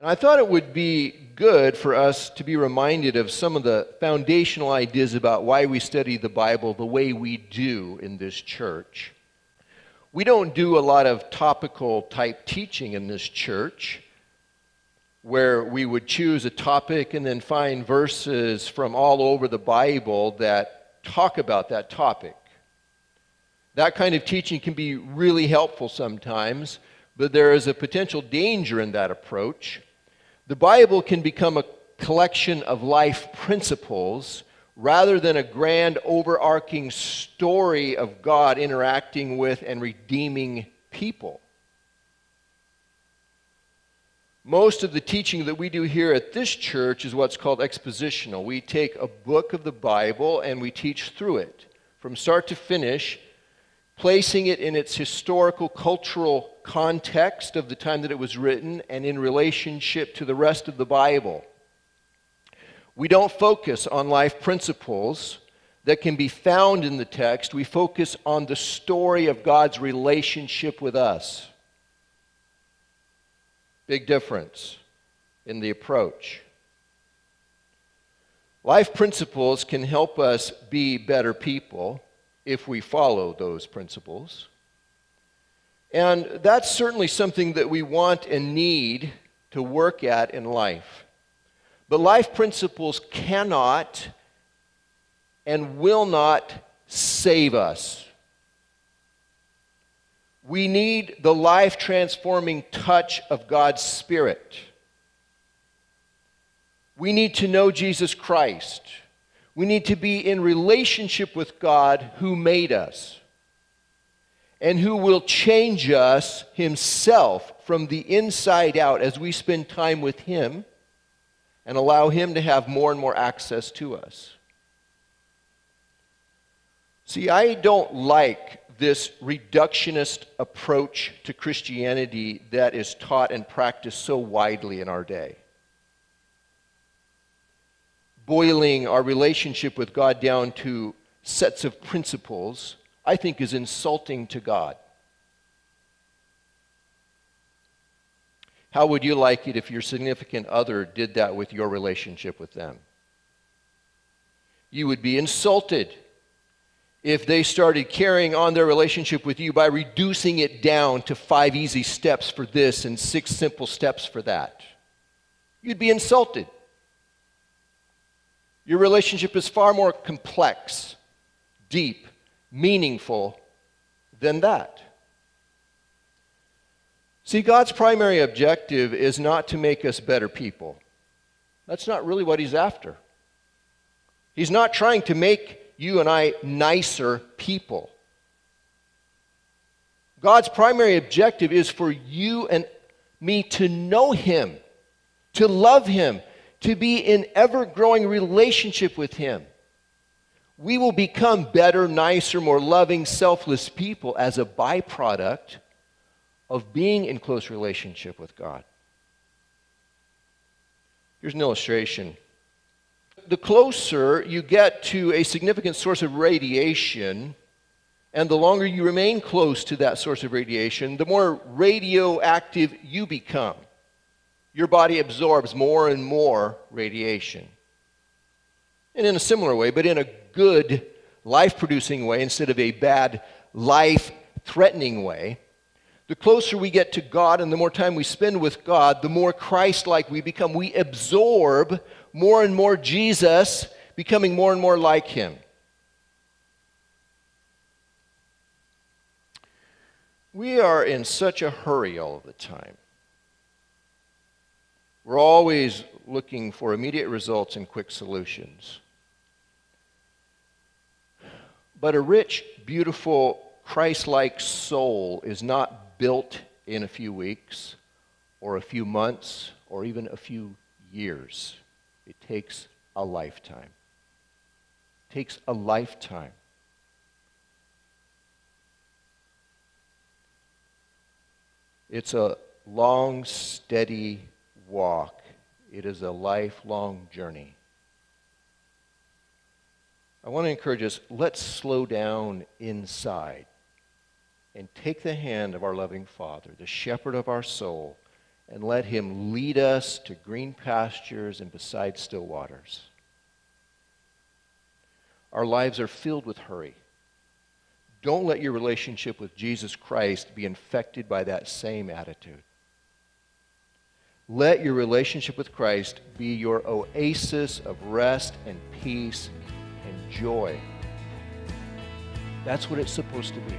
And I thought it would be good for us to be reminded of some of the foundational ideas about why we study the Bible the way we do in this church. We don't do a lot of topical type teaching in this church where we would choose a topic and then find verses from all over the Bible that talk about that topic. That kind of teaching can be really helpful sometimes, but there is a potential danger in that approach the Bible can become a collection of life principles rather than a grand overarching story of God interacting with and redeeming people. Most of the teaching that we do here at this church is what's called expositional. We take a book of the Bible and we teach through it from start to finish placing it in its historical, cultural context of the time that it was written and in relationship to the rest of the Bible. We don't focus on life principles that can be found in the text. We focus on the story of God's relationship with us. Big difference in the approach. Life principles can help us be better people if we follow those principles. And that's certainly something that we want and need to work at in life. But life principles cannot and will not save us. We need the life transforming touch of God's Spirit. We need to know Jesus Christ. We need to be in relationship with God who made us and who will change us himself from the inside out as we spend time with him and allow him to have more and more access to us. See, I don't like this reductionist approach to Christianity that is taught and practiced so widely in our day boiling our relationship with God down to sets of principles, I think is insulting to God. How would you like it if your significant other did that with your relationship with them? You would be insulted if they started carrying on their relationship with you by reducing it down to five easy steps for this and six simple steps for that. You'd be insulted. Your relationship is far more complex, deep, meaningful than that. See, God's primary objective is not to make us better people. That's not really what He's after. He's not trying to make you and I nicer people. God's primary objective is for you and me to know Him, to love Him, to be in ever growing relationship with Him. We will become better, nicer, more loving, selfless people as a byproduct of being in close relationship with God. Here's an illustration. The closer you get to a significant source of radiation, and the longer you remain close to that source of radiation, the more radioactive you become your body absorbs more and more radiation. And in a similar way, but in a good, life producing way instead of a bad, life threatening way, the closer we get to God and the more time we spend with God, the more Christ like we become. We absorb more and more Jesus, becoming more and more like Him. We are in such a hurry all the time. We're always looking for immediate results and quick solutions. But a rich, beautiful, Christ like soul is not built in a few weeks or a few months or even a few years. It takes a lifetime. It takes a lifetime. It's a long, steady walk, it is a lifelong journey. I want to encourage us let's slow down inside and take the hand of our loving Father, the shepherd of our soul, and let Him lead us to green pastures and beside still waters. Our lives are filled with hurry. Don't let your relationship with Jesus Christ be infected by that same attitude. Let your relationship with Christ be your oasis of rest and peace and joy. That's what it's supposed to be.